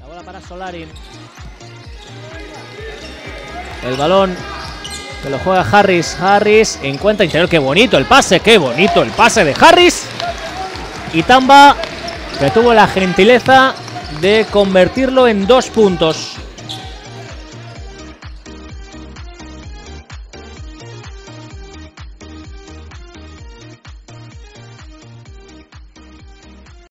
La bola para Solarin. El balón que lo juega Harris. Harris encuentra interior. Qué bonito el pase, qué bonito el pase de Harris. Y Tamba que tuvo la gentileza de convertirlo en dos puntos.